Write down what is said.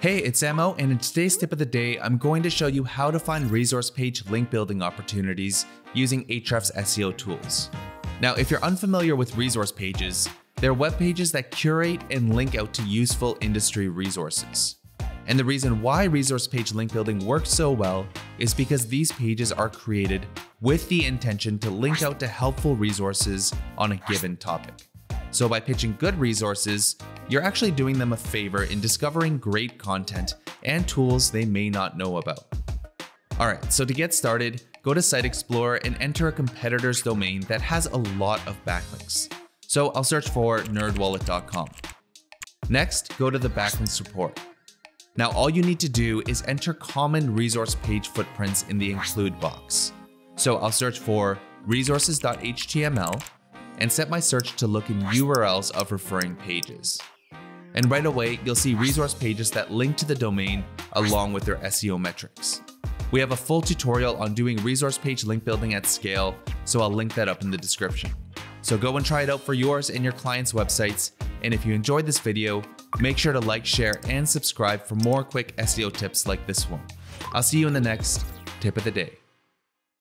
Hey, it's Emo, and in today's tip of the day, I'm going to show you how to find resource page link building opportunities using Ahrefs SEO tools. Now, if you're unfamiliar with resource pages, they're web pages that curate and link out to useful industry resources. And the reason why resource page link building works so well is because these pages are created with the intention to link out to helpful resources on a given topic. So by pitching good resources, you're actually doing them a favor in discovering great content and tools they may not know about. Alright, so to get started, go to Site Explorer and enter a competitor's domain that has a lot of backlinks. So I'll search for nerdwallet.com. Next, go to the backlinks report. Now all you need to do is enter common resource page footprints in the include box. So I'll search for resources.html and set my search to look in URLs of referring pages. And right away, you'll see resource pages that link to the domain along with their SEO metrics. We have a full tutorial on doing resource page link building at scale, so I'll link that up in the description. So go and try it out for yours and your clients' websites. And if you enjoyed this video, make sure to like, share, and subscribe for more quick SEO tips like this one. I'll see you in the next tip of the day.